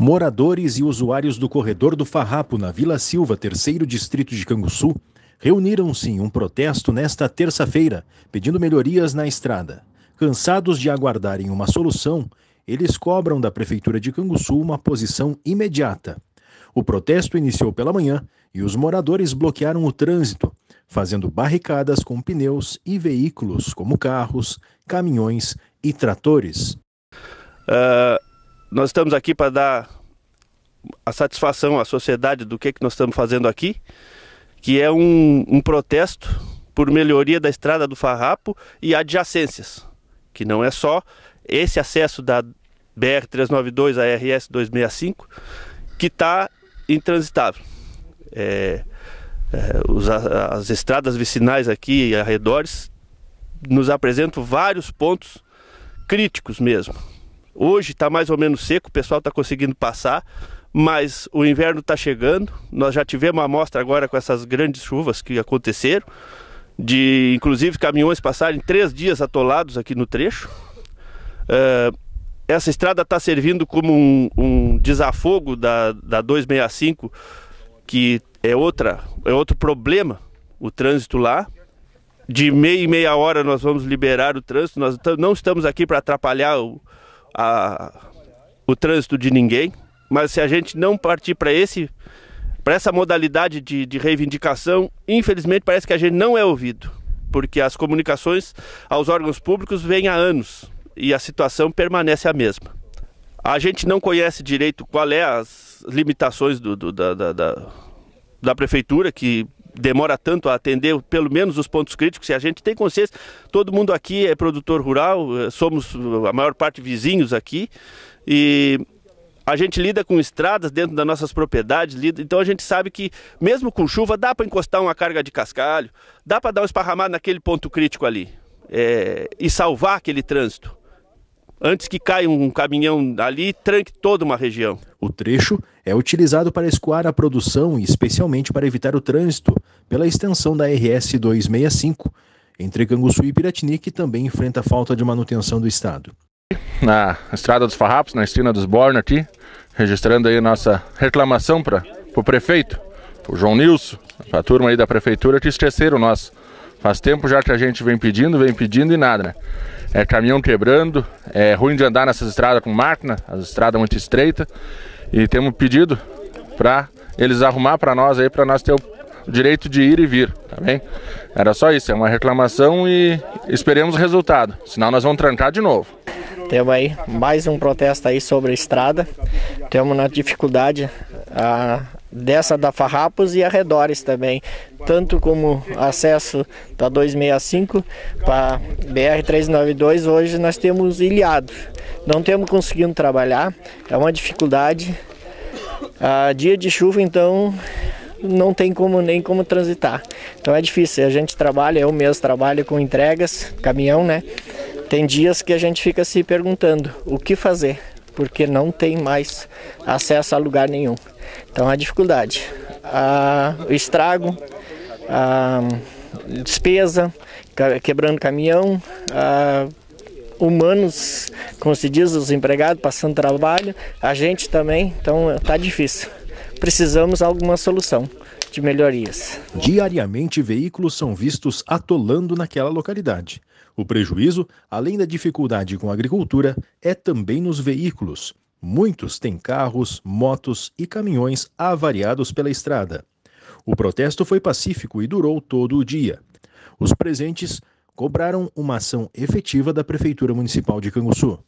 Moradores e usuários do corredor do Farrapo, na Vila Silva, terceiro distrito de Canguçu, reuniram-se em um protesto nesta terça-feira, pedindo melhorias na estrada. Cansados de aguardarem uma solução, eles cobram da Prefeitura de Canguçu uma posição imediata. O protesto iniciou pela manhã e os moradores bloquearam o trânsito, fazendo barricadas com pneus e veículos como carros, caminhões e tratores. Uh, nós estamos aqui para dar a satisfação à sociedade do que, que nós estamos fazendo aqui, que é um, um protesto por melhoria da estrada do Farrapo e adjacências, que não é só esse acesso da BR-392 à RS-265 que está intransitável. É, é, os, as estradas vicinais aqui e arredores nos apresentam vários pontos críticos mesmo. Hoje está mais ou menos seco, o pessoal está conseguindo passar, mas o inverno está chegando. Nós já tivemos uma amostra agora com essas grandes chuvas que aconteceram, de inclusive caminhões passarem três dias atolados aqui no trecho. Uh, essa estrada está servindo como um, um, desafogo da, da 265, que é, outra, é outro problema, o trânsito lá. De meia e meia hora nós vamos liberar o trânsito, nós não estamos aqui para atrapalhar o, a, o trânsito de ninguém, mas se a gente não partir para esse para essa modalidade de, de reivindicação, infelizmente parece que a gente não é ouvido, porque as comunicações aos órgãos públicos vêm há anos e a situação permanece a mesma. A gente não conhece direito qual é as limitações do, do, da, da, da, da prefeitura, que demora tanto a atender pelo menos os pontos críticos, e a gente tem consciência, todo mundo aqui é produtor rural, eh, somos a maior parte vizinhos aqui, e a gente lida com estradas dentro das nossas propriedades, lida, então a gente sabe que mesmo com chuva dá para encostar uma carga de cascalho, dá para dar um esparramado naquele ponto crítico ali é, e salvar aquele trânsito antes que caia um caminhão ali e tranque toda uma região. O trecho é utilizado para escoar a produção e especialmente para evitar o trânsito pela extensão da RS 265 entre Canguçu e Piratini, que também enfrenta falta de manutenção do Estado. Na Estrada dos Farrapos, na esquina dos Born aqui, registrando aí nossa reclamação para o prefeito, o João Nilson, a turma aí da prefeitura que esqueceram nós. Faz tempo já que a gente vem pedindo, vem pedindo e nada, né? é caminhão quebrando, é ruim de andar nessas estradas com máquina, as estradas muito estreitas. E temos pedido para eles arrumar para nós aí, para nós ter o direito de ir e vir, tá bem? Era só isso, é uma reclamação e esperemos o resultado, senão nós vamos trancar de novo. Temos aí mais um protesto aí sobre a estrada, temos na dificuldade a, dessa da Farrapos e arredores também, tanto como acesso da 265 para BR 392, hoje nós temos ilhado. Não temos conseguindo trabalhar, é uma dificuldade. Dia de chuva, então, não tem como nem como transitar. Então é difícil. A gente trabalha, eu mesmo trabalho com entregas, caminhão, né? Tem dias que a gente fica se perguntando o que fazer, porque não tem mais acesso a lugar nenhum. Então a dificuldade, a, o estrago, a despesa, quebrando caminhão, a, humanos, como se diz, os empregados passando trabalho, a gente também, então está difícil. Precisamos de alguma solução de melhorias. Diariamente, veículos são vistos atolando naquela localidade. O prejuízo, além da dificuldade com a agricultura, é também nos veículos. Muitos têm carros, motos e caminhões avariados pela estrada. O protesto foi pacífico e durou todo o dia. Os presentes cobraram uma ação efetiva da Prefeitura Municipal de Canguçu.